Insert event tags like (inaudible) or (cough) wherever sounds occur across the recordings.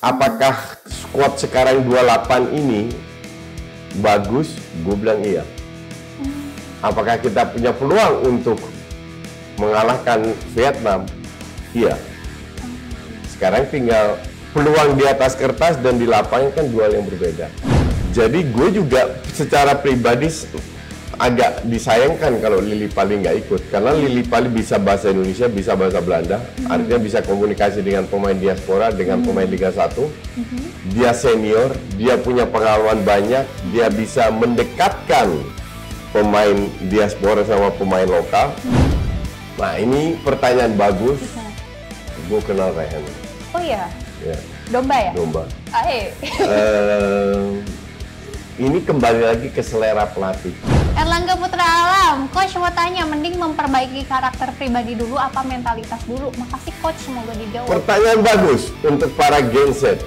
apakah squad sekarang 28 ini bagus? Gue bilang iya. Apakah kita punya peluang untuk mengalahkan Vietnam? Iya. Sekarang tinggal peluang di atas kertas dan di lapangan kan dua yang berbeda. Jadi gue juga secara pribadi agak disayangkan kalau Lili Pali nggak ikut karena Lili Pali bisa bahasa Indonesia, bisa bahasa Belanda, hmm. artinya bisa komunikasi dengan pemain diaspora, dengan hmm. pemain Liga 1. Hmm. Dia senior, dia punya pengalaman banyak, dia bisa mendekatkan pemain diaspora sama pemain lokal. Hmm. Nah ini pertanyaan bagus. Gue kenal Rehan. Oh iya. Ya. Domba ya? Domba. Ah, uh, ini kembali lagi ke selera pelatih. Erlangga Putra Alam, Coach mau tanya, mending memperbaiki karakter pribadi dulu apa mentalitas dulu? Makasih Coach, semoga dijawab. Pertanyaan bagus untuk para genset.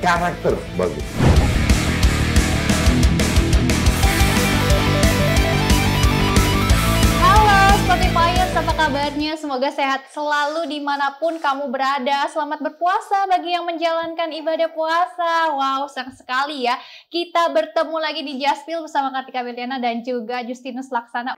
Karakter bagus. Kabarnya? Semoga sehat selalu di mana pun kamu berada. Selamat berpuasa bagi yang menjalankan ibadah puasa. Wow, senang sekali ya. Kita bertemu lagi di Jaspil bersama Kartika Beliana dan juga Justinus Laksana.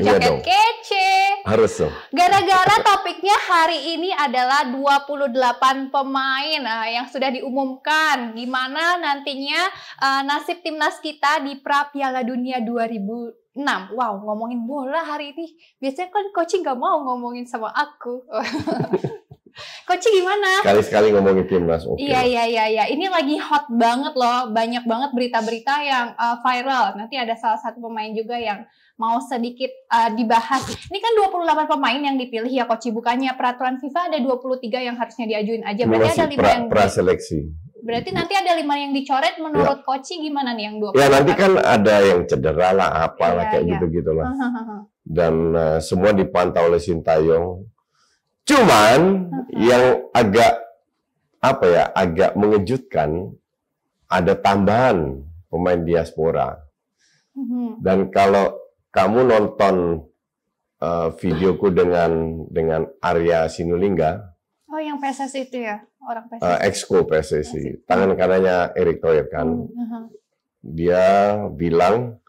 Iya jaket dong. kece. Harus dong. Gara-gara topiknya hari ini adalah 28 pemain uh, yang sudah diumumkan. Gimana nantinya uh, nasib timnas kita di pra Piala Dunia 2006. Wow, ngomongin bola hari ini. Biasanya kan coaching gak mau ngomongin sama aku. (laughs) Coach gimana? Sekali-sekali ngomongin timnas. Okay. Iya iya iya iya. Ini lagi hot banget loh. Banyak banget berita-berita yang uh, viral. Nanti ada salah satu pemain juga yang mau sedikit uh, dibahas. Ini kan 28 pemain yang dipilih ya Coach. Bukannya peraturan FIFA ada 23 yang harusnya diajuin aja. Berarti Masih ada lima pra, yang praseleksi. Berarti nanti ada lima yang dicoret menurut ya. Coach gimana nih yang 28? Ya nanti kan ada yang cedera lah apalah ya, kayak ya. gitu-gitu lah. Dan uh, semua dipantau oleh Sintayong Cuman yang agak apa ya, agak mengejutkan ada tambahan pemain diaspora. Uh-huh. Dan kalau kamu nonton uh, videoku dengan dengan Arya Sinulinga, oh yang PSSI itu ya, orang PSSI. Uh, Exco PSSI, tangan kanannya Erick Thohir kan. Uh-huh. Dia bilang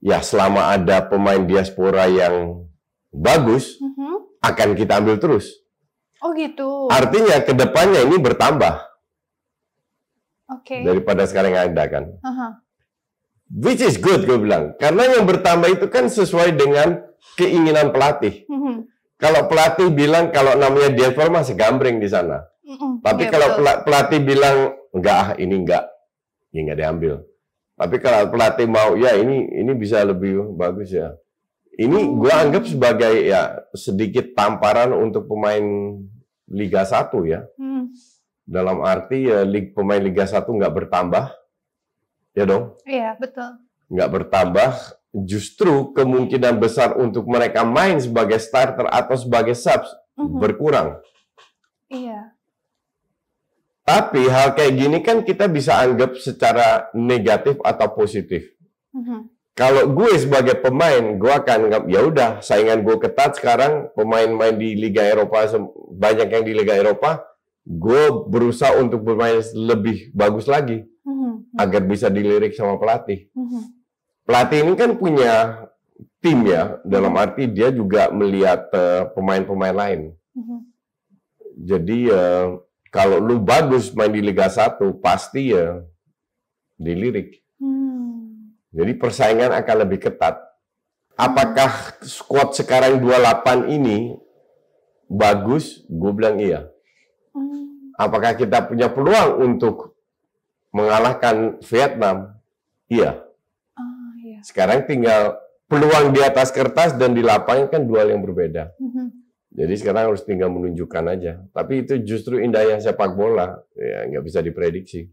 ya selama ada pemain diaspora yang bagus, uh-huh akan kita ambil terus. Oh gitu. Artinya ke depannya ini bertambah. Oke. Okay. Daripada sekarang yang ada kan. Uh -huh. Which is good gue bilang. Karena yang bertambah itu kan sesuai dengan keinginan pelatih. Mhm. -huh. Kalau pelatih bilang kalau namanya diaspora masih gambreng di sana. Uh -huh. Tapi yeah, kalau betul. pelatih bilang enggak ah ini enggak, ya enggak diambil. Tapi kalau pelatih mau ya ini ini bisa lebih bagus ya ini gue anggap sebagai ya sedikit tamparan untuk pemain Liga 1 ya. Hmm. Dalam arti ya lig, pemain Liga 1 nggak bertambah, ya dong? Iya betul. Nggak bertambah, justru kemungkinan besar untuk mereka main sebagai starter atau sebagai subs uh-huh. berkurang. Iya. Tapi hal kayak gini kan kita bisa anggap secara negatif atau positif. Uh-huh kalau gue sebagai pemain, gue akan ya udah saingan gue ketat sekarang pemain-pemain di Liga Eropa banyak yang di Liga Eropa, gue berusaha untuk bermain lebih bagus lagi mm-hmm. agar bisa dilirik sama pelatih. Mm-hmm. Pelatih ini kan punya tim ya, dalam arti dia juga melihat uh, pemain-pemain lain. Mm-hmm. Jadi uh, kalau lu bagus main di Liga 1 pasti ya dilirik. Jadi persaingan akan lebih ketat. Apakah squad sekarang 28 ini bagus? Gue bilang iya. Hmm. Apakah kita punya peluang untuk mengalahkan Vietnam? Iya. Oh, iya. Sekarang tinggal peluang di atas kertas dan di lapangan kan dua yang berbeda. Mm-hmm. Jadi sekarang harus tinggal menunjukkan aja. Tapi itu justru indahnya sepak bola, ya nggak bisa diprediksi.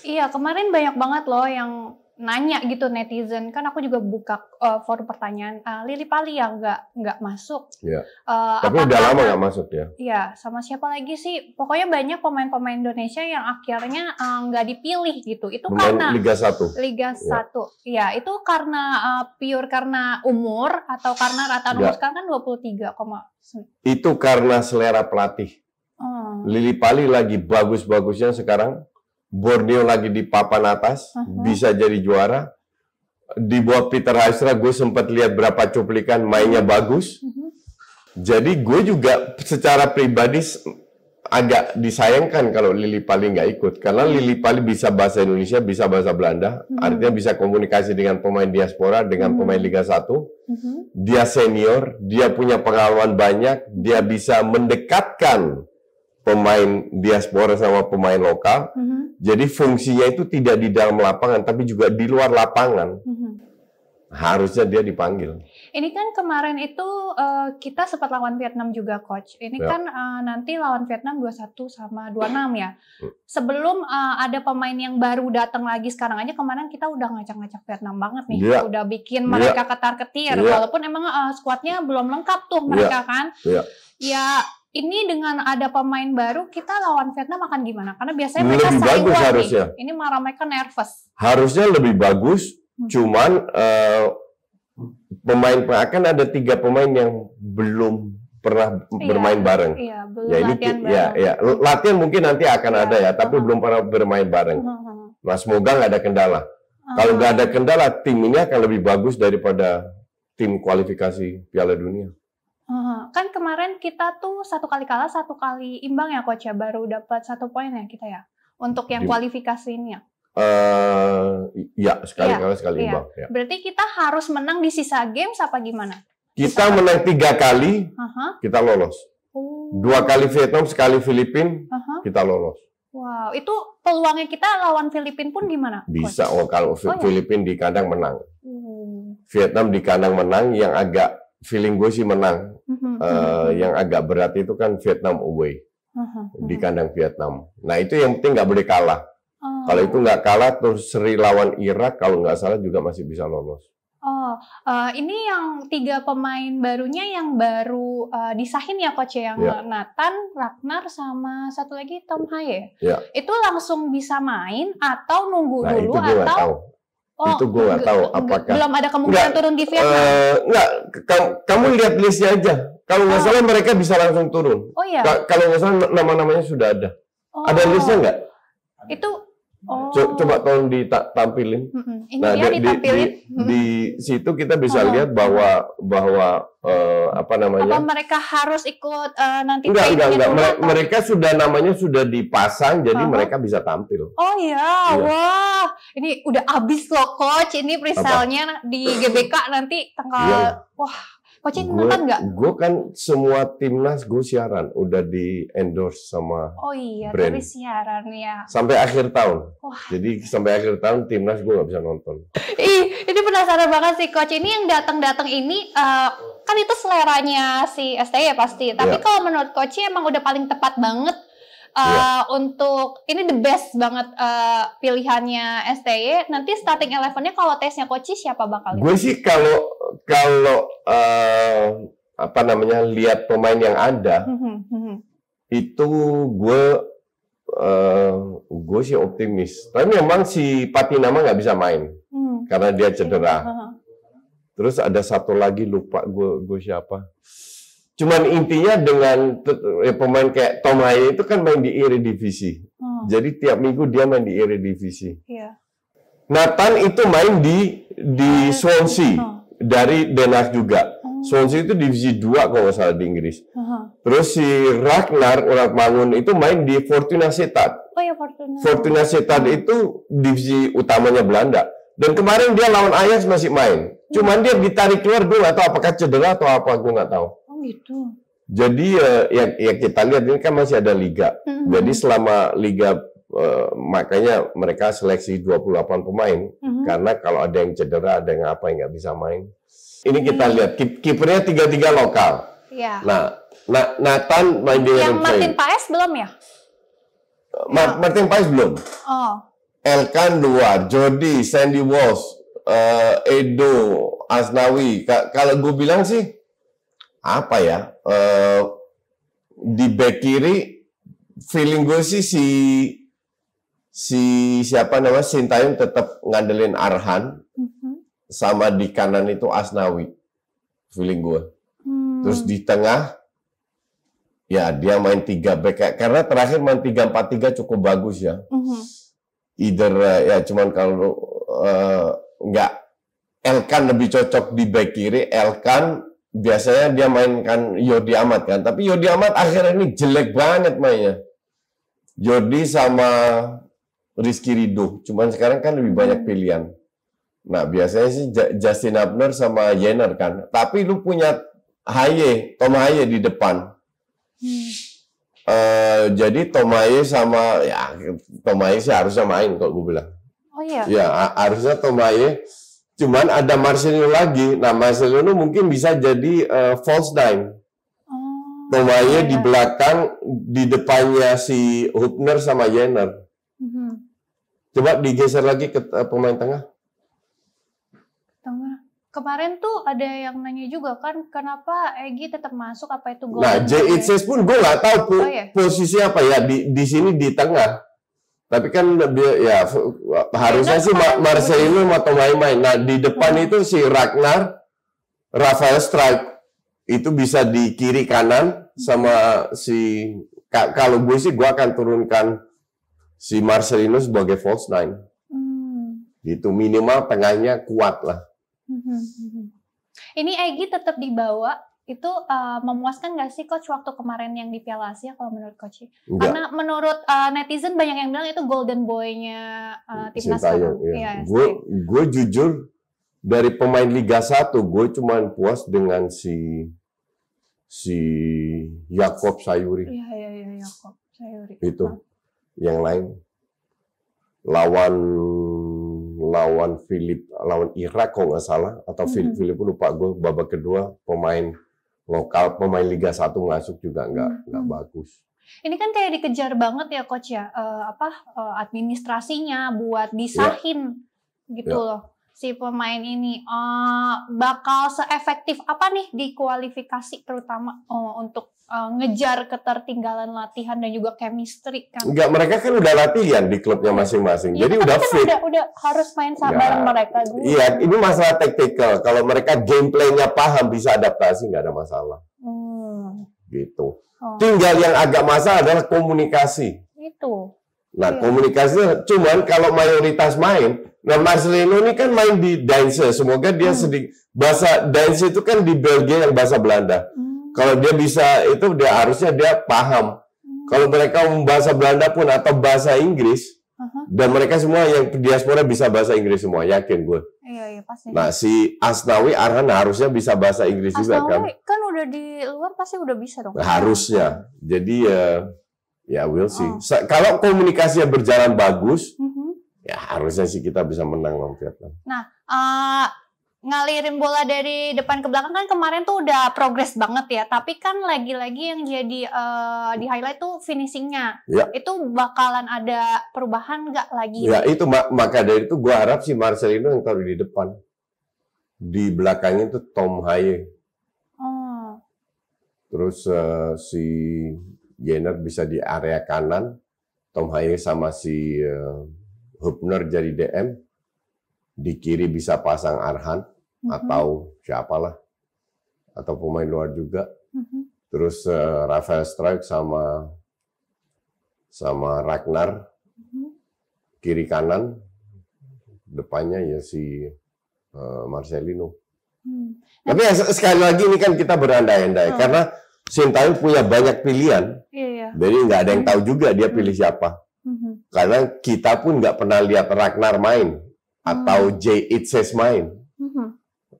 Iya, kemarin banyak banget loh yang nanya gitu netizen kan aku juga buka uh, forum pertanyaan uh, Lili Pali ya nggak nggak masuk. Iya. Uh, Tapi udah lama nggak masuk ya. Iya, sama siapa lagi sih? Pokoknya banyak pemain-pemain Indonesia yang akhirnya nggak uh, dipilih gitu. Itu Pemain karena Liga 1. Liga 1. Iya, itu karena uh, pure karena umur atau karena rata umur sekarang kan 23, Itu karena selera pelatih. Hmm. Lili Pali lagi bagus-bagusnya sekarang Borneo lagi di papan atas, uh -huh. bisa jadi juara. Di bawah Peter Haisra, gue sempat lihat berapa cuplikan mainnya bagus. Uh -huh. Jadi gue juga secara pribadi agak disayangkan kalau Lili Pali nggak ikut karena Lili Pali bisa bahasa Indonesia, bisa bahasa Belanda, hmm. artinya bisa komunikasi dengan pemain diaspora, dengan hmm. pemain Liga 1. Hmm. Dia senior, dia punya pengalaman banyak, dia bisa mendekatkan pemain diaspora sama pemain lokal. Mm -hmm. Jadi fungsinya itu tidak di dalam lapangan, tapi juga di luar lapangan. Mm -hmm. Harusnya dia dipanggil. Ini kan kemarin itu uh, kita sempat lawan Vietnam juga, coach. Ini ya. kan uh, nanti lawan Vietnam 21 sama 26 ya. Hmm. Sebelum uh, ada pemain yang baru datang lagi sekarang aja kemarin kita udah ngacak-ngacak Vietnam banget nih. Ya. Udah bikin mereka ya. ketar-ketir ya. walaupun emang uh, skuadnya belum lengkap tuh mereka ya. kan. Ya. Ya ini dengan ada pemain baru kita lawan Vietnam akan gimana? Karena biasanya mereka lebih bagus harusnya. Nih. Ini marah mereka nervous. Harusnya lebih bagus, hmm. cuman uh, pemain akan ada tiga pemain yang belum pernah iya, bermain bareng. Iya, belum ya ini latihan bareng. ya ya latihan mungkin nanti akan ya, ada ya, tapi uh belum pernah bermain bareng. Uh -huh. Nah semoga nggak ada kendala. Uh Kalau nggak ada kendala, tim ini akan lebih bagus daripada tim kualifikasi Piala Dunia. Uh, kan kemarin kita tuh satu kali kalah, satu kali imbang ya coach ya, baru dapat satu poin ya kita ya untuk yang kualifikasi ini ya. Uh, ya sekali ya, kalah sekali iya. imbang. Ya. Berarti kita harus menang di sisa games apa gimana? Kita Bisa menang tiga kali, uh -huh. kita lolos. Oh. Dua kali Vietnam, sekali Filipina, uh -huh. kita lolos. Wow, itu peluangnya kita lawan Filipina pun gimana? Bisa, oh kalau oh, ya? Filipina di kandang menang. Uh. Vietnam di kandang menang yang agak feeling gue sih menang. Uh, yang agak berat itu kan Vietnam away uh-huh. di kandang Vietnam. Nah itu yang penting nggak boleh kalah. Uh. Kalau itu nggak kalah terus seri lawan Irak kalau nggak salah juga masih bisa lolos. Oh, uh, ini yang tiga pemain barunya yang baru uh, disahin ya coach ya? yang yeah. Nathan, Ragnar sama satu lagi Tom Haye. Yeah. Itu langsung bisa main atau nunggu nah, dulu atau Oh, itu gue nggak tahu apakah belum ada kemungkinan enggak, turun di Vietnam. Uh, enggak, kamu, kamu lihat listnya aja. Kalau nggak oh. salah mereka bisa langsung turun. Oh iya. Kalau nggak salah nama-namanya sudah ada. Oh. Ada listnya nggak? Itu Oh. Coba tolong ditampilin. Mm-hmm. Ini nah, dia di, ditampilin. Di, di, di situ kita bisa oh. lihat bahwa bahwa uh, apa namanya? Apa mereka harus ikut uh, nanti? Enggak, enggak, enggak. Mereka, mereka sudah namanya sudah dipasang, jadi uh-huh. mereka bisa tampil. Oh iya, iya. wah, ini udah habis loh coach. Ini presale-nya di GBK nanti tanggal, iya. wah Coach nonton nggak? Gue kan semua timnas gue siaran, udah di endorse sama Oh iya, brand. tapi siaran ya. Sampai akhir tahun. Wah. Jadi sampai akhir tahun timnas gue nggak bisa nonton. Ih, ini penasaran banget sih coach. Ini yang datang-datang ini uh, kan itu seleranya si STY ya pasti. Tapi yeah. kalau menurut coach emang udah paling tepat banget uh, yeah. untuk ini the best banget uh, pilihannya STY. Nanti starting elevennya kalau tesnya coach siapa bakal? Gue sih kalau kalau uh, apa namanya lihat pemain yang ada -hmm. itu gue uh, gue sih optimis. Tapi memang si Patinama nggak bisa main mm. karena dia cedera. -hmm. Terus ada satu lagi lupa gue gue siapa Cuman intinya dengan ya, pemain kayak Tom Haye itu kan main di Eredivisie. Hmm. Jadi tiap minggu dia main di Eredivisie. Yeah. Nathan itu main di di Swansea oh. Dari Den Haag juga. Oh. Swansea itu divisi 2 kalau nggak salah di Inggris. Uh-huh. Terus si Ragnar Urat Mangun itu main di Fortuna Sittard. Oh ya Fortuna. Fortuna Sittard itu divisi utamanya Belanda. Dan kemarin dia lawan Ajax masih main. Cuman dia ditarik keluar gue nggak tahu apakah cedera atau apa gue nggak tahu gitu. Jadi uh, ya, ya kita lihat ini kan masih ada liga. Mm-hmm. Jadi selama liga uh, makanya mereka seleksi 28 pemain mm-hmm. karena kalau ada yang cedera, ada yang apa yang nggak bisa main. Ini kita lihat kipernya tiga-tiga lokal. Ya. Nah, nah Nathan main di Yang Martin Paes belum ya? Ma- Martin Paes belum. Oh. Elkan dua, Jody, Sandy Walsh, uh, Edo, Asnawi. kalau gue bilang sih apa ya? Uh, di back kiri feeling gue sih si si siapa nama? Sintayong tetap ngandelin Arhan mm-hmm. sama di kanan itu Asnawi feeling gue hmm. terus di tengah ya dia main tiga back. Karena terakhir main tiga empat tiga cukup bagus ya. Mm-hmm. either uh, ya cuman kalau uh, nggak Elkan lebih cocok di back kiri. Elkan biasanya dia mainkan Yodi Amat kan. Tapi Yodi Amat akhirnya ini jelek banget mainnya. Yodi sama Rizky Rido. Cuman sekarang kan lebih banyak hmm. pilihan. Nah, biasanya sih Justin Abner sama Jenner kan. Tapi lu punya Haye, Tom Haye di depan. Hmm. Uh, jadi Tom Haye sama ya Tom Haye sih harusnya main kalau gue bilang. Oh iya. Ya, harusnya Tom Haye. Cuman ada Marcelino lagi. Nah, Marcelino mungkin bisa jadi uh, false nine. Oh, Tom Haye iya. di belakang, di depannya si Hubner sama Jenner. Coba digeser lagi ke uh, pemain tengah. Tengah. Kemarin tuh ada yang nanya juga kan, kenapa Egi tetap masuk? Apa itu gol? Nah, JXS pun gue nggak tahu po oh, iya. posisi apa ya di di sini di tengah. Tapi kan dia ya harusnya sih Marcelino atau main-main. Nah di depan hmm. itu si Ragnar, Rafael Strike itu bisa di kiri kanan sama si kalau gue sih gue akan turunkan si Marcelino sebagai false nine. Hmm. Gitu minimal tengahnya kuat lah. Hmm. Ini Egi tetap dibawa itu uh, memuaskan gak sih coach waktu kemarin yang di Piala Asia kalau menurut coach? Enggak. Karena menurut uh, netizen banyak yang bilang itu golden boy-nya uh, timnas sekarang. Ya. Gue gue jujur dari pemain Liga 1 gue cuma puas dengan si si Yakob Sayuri. Iya iya iya Yakob Sayuri. Itu. Nah yang lain lawan lawan Philip lawan Irak kok nggak salah atau hmm. Philip lupa gue babak kedua pemain lokal pemain Liga 1 masuk juga nggak hmm. nggak bagus. Ini kan kayak dikejar banget ya coach ya uh, apa uh, administrasinya buat disahin ya. gitu ya. loh si pemain ini uh, bakal seefektif apa nih di kualifikasi terutama uh, untuk uh, ngejar ketertinggalan latihan dan juga chemistry kan? Enggak, mereka kan udah latihan di klubnya masing-masing. Ya, Jadi udah kan fit. Udah, udah harus main sama bareng mereka dulu. Iya, ini masalah taktikal. Kalau mereka gameplaynya paham bisa adaptasi nggak ada masalah. Hmm. Gitu. Oh. Tinggal yang agak masalah adalah komunikasi. Itu. Nah, iya. komunikasi cuman kalau mayoritas main Nah, Marcelino ini kan main di Dance. Semoga dia hmm. sedikit bahasa Dance itu kan di Belgia yang bahasa Belanda. Hmm. Kalau dia bisa itu dia harusnya dia paham. Hmm. Kalau mereka bahasa Belanda pun atau bahasa Inggris uh-huh. dan mereka semua yang diaspora bisa bahasa Inggris semua, yakin gue. Iya, iya pasti. Nah, si Asnawi Arhan harusnya bisa bahasa Inggris Asnawi, juga kan. kan udah di luar pasti udah bisa dong. Harusnya. Jadi ya ya we'll see. Oh. Kalau komunikasinya berjalan bagus, hmm ya harusnya sih kita bisa menang lawan Vietnam. Nah, uh, ngalirin bola dari depan ke belakang kan kemarin tuh udah progres banget ya. Tapi kan lagi-lagi yang jadi uh, di highlight tuh finishingnya. Ya. Itu bakalan ada perubahan nggak lagi? Ya itu mak maka dari itu gue harap si Marcelino yang taruh di depan. Di belakangnya itu Tom Haye. Oh. Terus uh, si Jenner bisa di area kanan. Tom Haye sama si uh, Hubner jadi DM, di kiri bisa pasang Arhan mm-hmm. atau siapalah atau pemain luar juga. Mm-hmm. Terus uh, Rafael Strike sama sama Ragnar mm-hmm. kiri kanan, depannya ya si uh, Marcelino. Hmm. Tapi ya, sekali lagi ini kan kita berandai-andai oh. karena Sintayong punya banyak pilihan, iya, iya. jadi nggak ada yang tahu juga dia pilih siapa. Mm-hmm. Karena kita pun nggak pernah lihat Ragnar main mm-hmm. atau Jay Itzes main. Mm-hmm.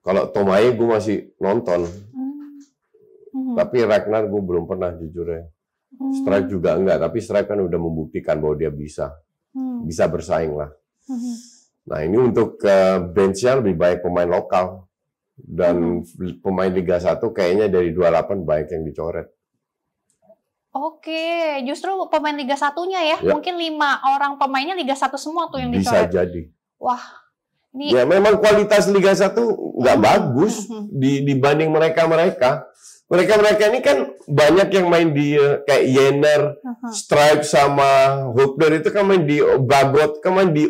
Kalau Tomaye gue masih nonton. Mm-hmm. Tapi Ragnar gue belum pernah jujur ya. Mm-hmm. Strike juga enggak, tapi Strike kan udah membuktikan bahwa dia bisa. Mm-hmm. Bisa bersaing lah. Mm-hmm. Nah ini untuk uh, benchnya lebih baik pemain lokal. Dan mm-hmm. pemain Liga 1 kayaknya dari 28 baik yang dicoret. Oke, justru pemain Liga Satunya ya, ya. mungkin lima orang pemainnya Liga Satu semua tuh yang dicoret. Bisa jadi. Wah, ini... Ya memang kualitas Liga Satu nggak hmm. bagus hmm. di, dibanding mereka-mereka. Mereka-mereka ini kan banyak yang main di eh, kayak Yener, uh-huh. Stripe sama Hubner itu kan main di Bagot, kan main di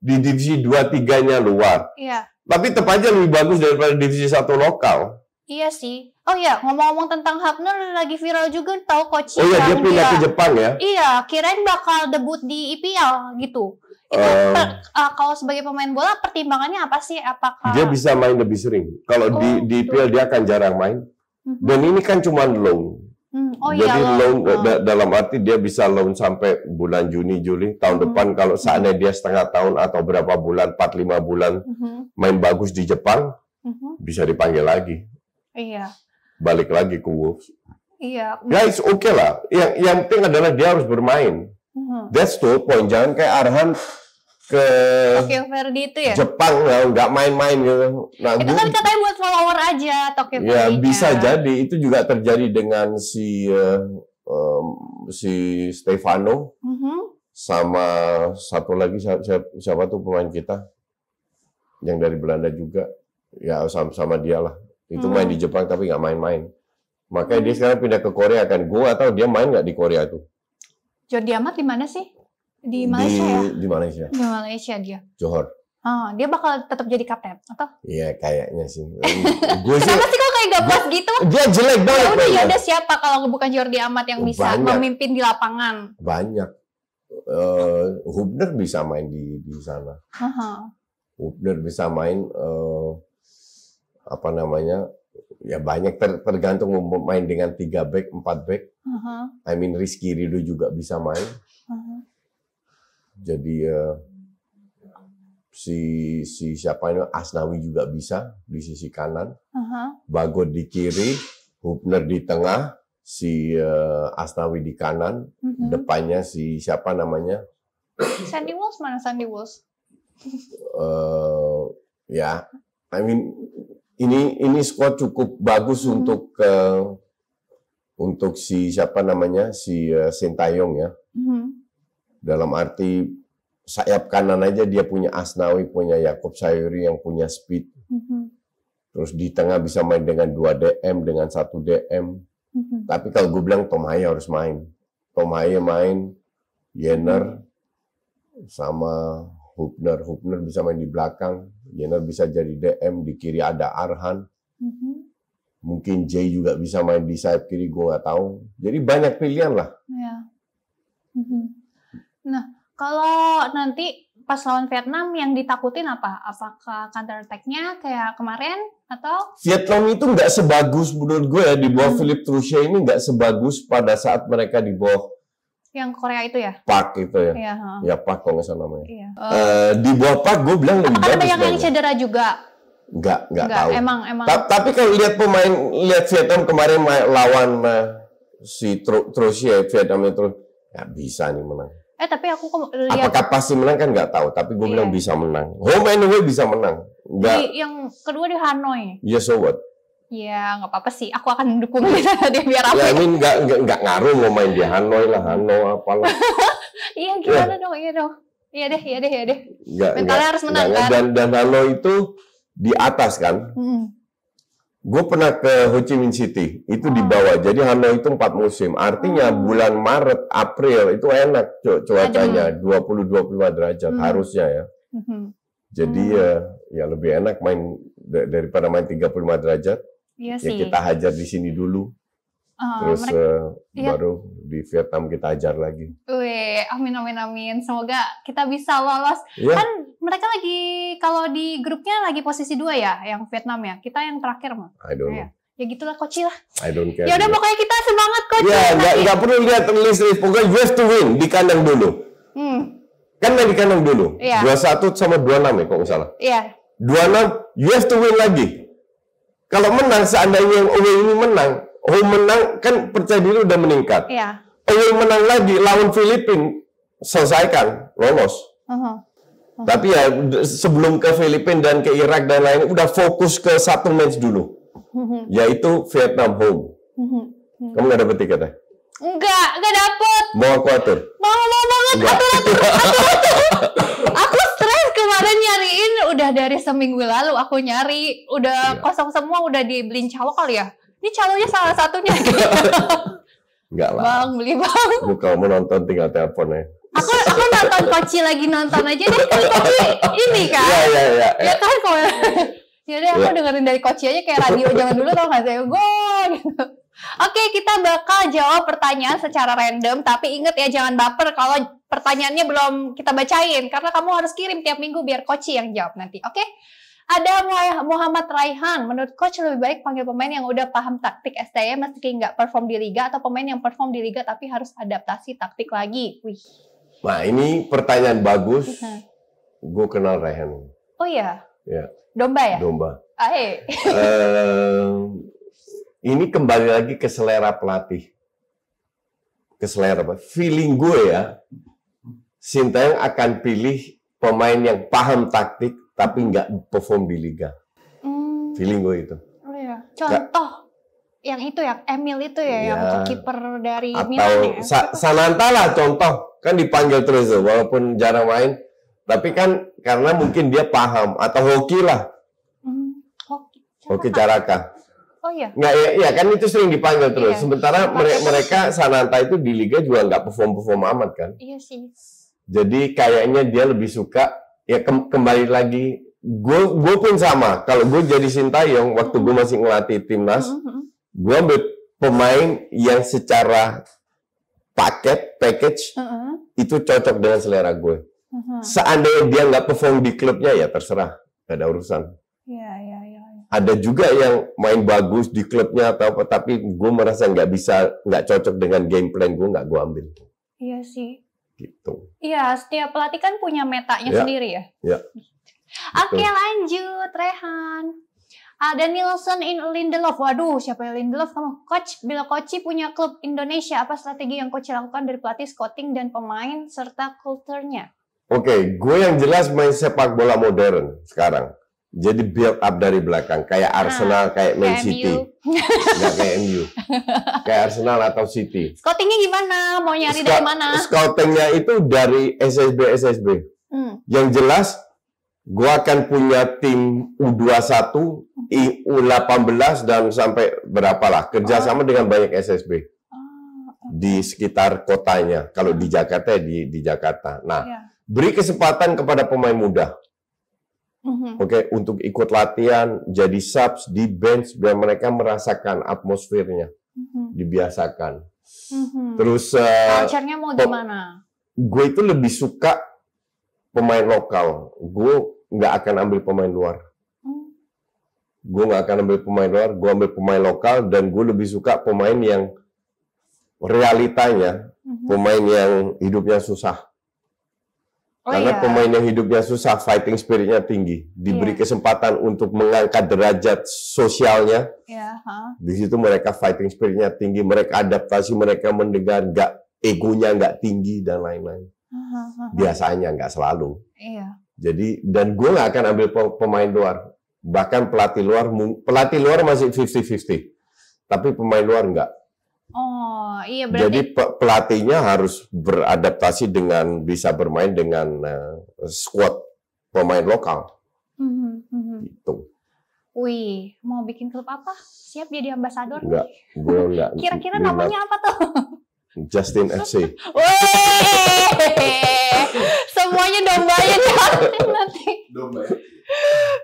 di divisi dua tiganya luar. Iya. Tapi tetap aja lebih bagus daripada divisi satu lokal. Iya sih. Oh iya, ngomong-ngomong tentang Hubner lagi viral juga tahu coach Oh iya, dia pindah ke Jepang ya? Iya, kirain bakal debut di IPL gitu. Itu per, uh, kalau sebagai pemain bola pertimbangannya apa sih? Apakah dia bisa main lebih sering? Kalau oh, di di IPL dia akan jarang main. Uh-huh. Dan ini kan cuma loan. Hmm. Oh, Jadi iya, loan oh. dalam arti dia bisa loan sampai bulan Juni Juli tahun uh-huh. depan kalau seandainya dia setengah tahun atau berapa bulan 4 5 bulan uh-huh. main bagus di Jepang uh-huh. bisa dipanggil lagi. Iya balik lagi ke Wolves. Iya. Guys, oke okay lah. Yang yang penting adalah dia harus bermain. Uh-huh. That's the point. Jangan kayak Arhan ke Tokyo Verde itu ya? Jepang ya, nggak main-main gitu. Nah, itu kan katanya buat follower aja Tokyo Verde. Ya bisa jadi. Itu juga terjadi dengan si uh, um, si Stefano uh-huh. sama satu lagi siapa, siapa tuh pemain kita yang dari Belanda juga. Ya sama, sama dia lah. Itu hmm. main di Jepang tapi nggak main-main. Makanya dia sekarang pindah ke Korea kan. Gue atau dia main nggak di Korea tuh? Jordi Amat di mana sih? Di Malaysia di, ya? Di Malaysia. Di Malaysia dia. Johor. Oh, dia bakal tetap jadi kapten atau? Iya, kayaknya sih. (laughs) gue sih. Kenapa sih kok kayak gak puas gitu? Dia jelek banget. Ya udah, ya udah siapa kalau bukan Jordi Amat yang bisa Banyak. memimpin di lapangan? Banyak. Uh, Hubner bisa main di di sana. Uh -huh. Hubner bisa main. Uh, apa namanya ya banyak ter, tergantung main dengan tiga back empat back uh-huh. I mean Rizky Ridho juga bisa main uh-huh. jadi uh, si si siapa ini Asnawi juga bisa di sisi kanan uh-huh. Bagot di kiri Hubner di tengah si uh, Asnawi di kanan uh-huh. depannya si siapa namanya Sandy Walsh mana Sandy Walsh uh, ya I mean ini ini squad cukup bagus hmm. untuk uh, untuk si siapa namanya si uh, Sintayong ya. Hmm. Dalam arti sayap kanan aja dia punya Asnawi, punya Yakob Sayuri yang punya speed. Hmm. Terus di tengah bisa main dengan dua DM, dengan satu DM. Hmm. Tapi kalau gue bilang Tom Haya harus main. Tom Haya main, Yener, hmm. sama Hubner, Hubner bisa main di belakang, Jenner bisa jadi DM, di kiri ada Arhan. Mm-hmm. Mungkin Jay juga bisa main di sayap kiri, gue nggak tahu. Jadi banyak pilihan lah. Ya. Mm-hmm. Nah, kalau nanti pas lawan Vietnam yang ditakutin apa? Apakah counter attack-nya kayak kemarin atau? Vietnam itu nggak sebagus menurut gue ya di bawah hmm. Philip Troussier ini nggak sebagus pada saat mereka di bawah yang Korea itu ya? Park itu ya. Iya. Ya Park kalau nggak salah namanya. Iya. Uh, uh, di bawah Park gue bilang lebih bagus. Ada yang yang cedera juga? Enggak, enggak, tahu. Emang, emang. Ta tapi kalau lihat pemain, lihat Vietnam kemarin lawan uh, si terus ya Vietnam itu nggak bisa nih menang. Eh tapi aku lihat. Apakah pasti menang kan nggak tahu. Tapi gue iya. bilang bisa menang. Home anyway bisa menang. Enggak. Di, yang kedua di Hanoi. Yes, so what? Ya nggak apa-apa sih. Aku akan mendukung (laughs) dia biar apa? Ya ini nggak nggak nggak ngaruh mau main di Hanoi lah, Hanoi apalah. (laughs) iya gimana ya. dong, iya dong. Iya deh, iya deh, iya deh. Nggak, Mentalnya nggak, harus menang kan. Dan dan Hanoi itu di atas kan. Hmm. Gue pernah ke Ho Chi Minh City, itu oh. di bawah. Jadi Hanoi itu empat musim. Artinya oh. bulan Maret, April itu enak cuacanya, 20-25 derajat hmm. harusnya ya. Hmm. Jadi hmm. ya, ya lebih enak main daripada main 35 derajat. Iya ya kita hajar di sini dulu. Uh, Terus mereka, uh, iya. baru di Vietnam kita hajar lagi. Wih, amin amin amin. Semoga kita bisa lolos. Yeah. Kan mereka lagi kalau di grupnya lagi posisi dua ya, yang Vietnam ya. Kita yang terakhir mah. I don't know. Ya, ya gitulah Koci lah. I don't care. Ya udah pokoknya kita semangat Koci. Ya, nggak nggak perlu lihat list list. Pokoknya you have to win di kandang dulu. Hmm. Kan main di kandang dulu. Iya. Dua satu sama dua enam ya kok nggak salah. Iya. Dua enam, you have to win lagi. Kalau menang, seandainya yang away ini menang, home menang, kan percaya diri udah meningkat. Iya. Away menang lagi, lawan Filipina, selesaikan, lolos. Uh -huh. Uh -huh. Tapi ya sebelum ke Filipina dan ke Irak dan lain, udah fokus ke satu match dulu, uh -huh. yaitu Vietnam home. Uh -huh. Kamu nggak dapet tiket ya? Enggak, enggak dapet. Mau aku atur? Mau, mau banget. Atur, atur, atur, atur. Aku stres kemarin nyariin. Udah dari seminggu lalu aku nyari. Udah Iya. kosong semua, udah dibeliin calo kali ya. Ini calonya salah satunya. (laughs) Enggak lah. bang, beli bang. Lu kalau mau nonton tinggal telepon ya. Aku aku nonton Koci lagi nonton aja deh. Kan Koci ini kan. Iya, iya, iya. Ya kan kalau Yaudah aku Iya. dengerin dari Koci aja kayak radio zaman dulu tau gak saya gue gitu. Oke kita bakal jawab pertanyaan secara random Tapi inget ya jangan baper kalau pertanyaannya belum kita bacain Karena kamu harus kirim tiap minggu biar Koci yang jawab nanti Oke ada Mu- Muhammad Raihan, menurut coach lebih baik panggil pemain yang udah paham taktik STM meski nggak perform di liga atau pemain yang perform di liga tapi harus adaptasi taktik lagi. Wih. Nah, ini pertanyaan bagus. Hmm. Gue kenal Rehan. Oh iya. Ya. Domba ya? Domba. Ae. Eh, ini kembali lagi ke selera pelatih. Ke selera apa? Feeling gue ya, Sintayong akan pilih pemain yang paham taktik tapi nggak perform di liga. Hmm. Feeling gue itu. Oh iya. Contoh yang itu ya, Emil itu ya, yang Ya. kiper dari Atau Milan ya. Sa- Sananta lah contoh, kan dipanggil terus tuh, walaupun jarang main. Tapi kan karena mungkin dia paham atau hoki lah, Hmm. Hoki. hoki Caraka. Oh iya. Nggak, ya, ya kan itu sering dipanggil terus. Iya. Sementara mere- mereka Sananta itu di liga juga nggak perform-perform amat kan. Iya sih. Jadi kayaknya dia lebih suka ya kem- kembali lagi. Gue gue pun sama. Kalau gue jadi Sintayong waktu gue masih ngelatih timnas, Mhm. gue ambil pemain yang secara paket package Mhm. itu cocok dengan selera gue. Seandainya dia nggak perform di klubnya ya terserah, gak ada urusan. Iya, iya, iya. iya. Ada juga yang main bagus di klubnya atau apa, tapi gue merasa nggak bisa, nggak cocok dengan game plan gue, nggak gue ambil Iya sih. Gitu. Iya, setiap pelatih kan punya metanya Ya. sendiri ya. Ya. Oke, lanjut Rehan. Ada Nielsen in Lindelof. Waduh, siapa yang Lindelof kamu? Coach, bila Koci punya klub Indonesia, apa strategi yang Coach lakukan dari pelatih scouting dan pemain serta kulturnya? Oke, gue yang jelas main sepak bola modern sekarang. Jadi build up dari belakang, kayak Arsenal, kayak Man Kayak City, (laughs) nggak kayak MU, kayak Arsenal atau City. Scoutingnya gimana? Mau nyari Scout- dari mana? Scoutingnya itu dari SSB SSB. Hmm. Yang jelas, gue akan punya tim U21, I- U18 dan sampai berapa lah kerjasama dengan banyak SSB Ah, di sekitar kotanya. Kalau di Jakarta ya di di Jakarta. Nah, iya. beri kesempatan kepada pemain muda. Mhm. Oke, untuk ikut latihan, jadi subs di bench biar mereka merasakan atmosfernya, Mhm. dibiasakan. Mhm. Terus Culture-nya mau gimana? gue itu lebih suka pemain lokal. Gue nggak akan ambil pemain luar. Hmm. Gue nggak akan ambil pemain luar. Gue ambil pemain lokal dan gue lebih suka pemain yang realitanya, Mhm. pemain yang hidupnya susah. Oh Karena iya. pemain yang hidupnya susah, fighting spiritnya tinggi, diberi Iya. kesempatan untuk mengangkat derajat sosialnya. Ya, ha. Di situ mereka fighting spiritnya tinggi, mereka adaptasi, mereka mendengar, nggak egonya nggak tinggi dan lain-lain. Ha, ha. Biasanya nggak selalu. Iya. Jadi dan gue nggak akan ambil pe- pemain luar, bahkan pelatih luar, pelatih luar masih 50-50, tapi pemain luar nggak. Oh, iya berarti Jadi pe- pelatihnya harus beradaptasi dengan bisa bermain dengan eh, squad pemain lokal. Mhm, mhm. Gitu. Wih, mau bikin klub apa? Siap jadi ambasador? Enggak, gue (laughs) nggak. Kira-kira namanya apa tuh? Justin FC. (laughs) Wih, semuanya dombanya nanti.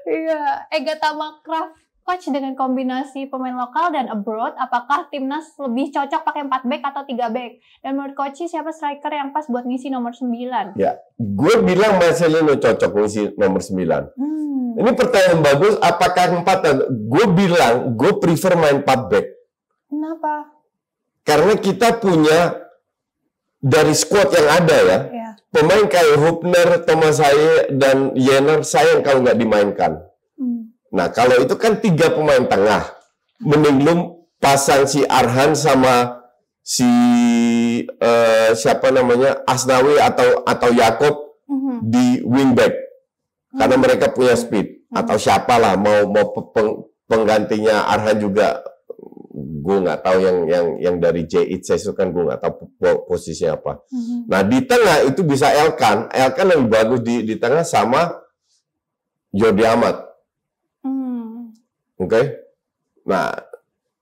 Iya, Egatama Craft Coach dengan kombinasi pemain lokal dan abroad, apakah timnas lebih cocok pakai 4 back atau 3 back? Dan menurut Coach siapa striker yang pas buat ngisi nomor 9? Gue bilang Marcelino cocok ngisi nomor 9. Hmm. Ini pertanyaan bagus. Apakah empat? Gue bilang gue prefer main 4 back. Kenapa? Karena kita punya dari squad yang ada ya, Ya. pemain kayak Hubner, Thomas Haye, dan Jenner sayang kalau nggak dimainkan. Hmm. Nah kalau itu kan tiga pemain tengah, mending lu pasang si Arhan sama si eh, siapa namanya Asnawi atau atau Yakob Mhm. di wingback karena mereka punya speed atau siapalah mau mau pe- peng- penggantinya Arhan juga gue nggak tahu yang yang yang dari J itu kan gue nggak tahu posisinya apa. Mm-hmm. Nah di tengah itu bisa Elkan, Elkan lebih bagus di di tengah sama Jordi Amat. Oke, okay? nah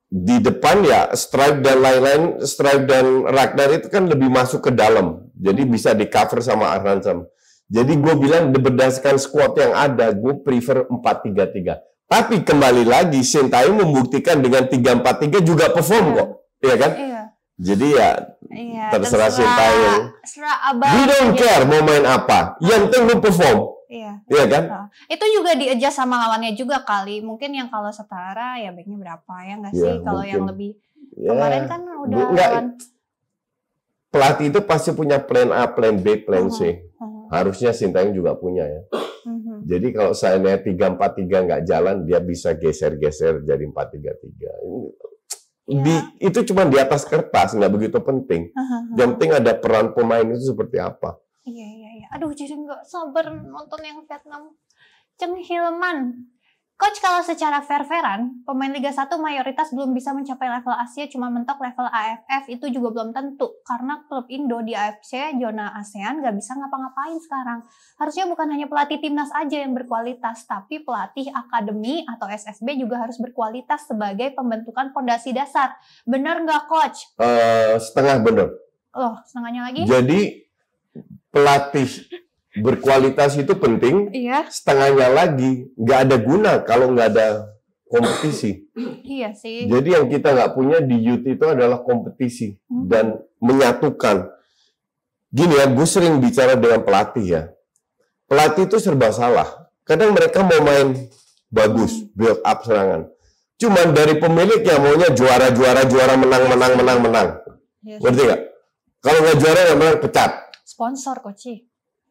di depan ya Stripe dan lain-lain, Stripe dan Ragnar itu kan lebih masuk ke dalam, jadi bisa di cover sama Arnansam. Jadi gue bilang berdasarkan squad yang ada, gue prefer 4-3-3. Tapi kembali lagi, Sintayong membuktikan dengan 3-4-3 juga perform iya. kok. Iya kan? Iya. Jadi ya iya, terserah, terserah Sintayong. Terserah abang. We don't care mau main apa. Yang penting lu perform. Iya. Iya kan? Nah, itu juga di-adjust sama lawannya juga kali. Mungkin yang kalau setara ya baiknya berapa ya nggak iya, sih? Ya, kalau yang lebih ya, kemarin kan udah enggak, lawan... pelatih itu pasti punya plan A, plan B, plan uh -huh. C. Uh -huh. Harusnya Sintayong juga punya ya. Mm-hmm. Jadi kalau saya tiga empat tiga nggak jalan, dia bisa geser-geser jadi empat tiga tiga. Di, itu cuma di atas kertas, nggak begitu penting. Uh-huh. Yang penting ada peran pemain itu seperti apa. Iya iya. Aduh jadi nggak sabar nonton yang Vietnam. Ceng Hilman Coach kalau secara fair-fairan, pemain Liga 1 mayoritas belum bisa mencapai level Asia, cuma mentok level AFF itu juga belum tentu. Karena klub Indo di AFC, zona ASEAN gak bisa ngapa-ngapain sekarang. Harusnya bukan hanya pelatih timnas aja yang berkualitas, tapi pelatih akademi atau SSB juga harus berkualitas sebagai pembentukan fondasi dasar. Bener nggak Coach? Uh, setengah bener. Loh, setengahnya lagi? Jadi pelatih berkualitas itu penting. Iya. Setengahnya lagi nggak ada guna kalau nggak ada kompetisi. Iya sih. Jadi yang kita nggak punya di youth itu adalah kompetisi hmm. dan menyatukan. Gini ya, gue sering bicara dengan pelatih ya. Pelatih itu serba salah. Kadang mereka mau main bagus, hmm. build up serangan. Cuman dari pemilik yang maunya juara, juara, juara, menang, menang, menang, menang. Yes. Iya nggak? Kalau nggak juara, nggak menang, pecat. Sponsor, Koci.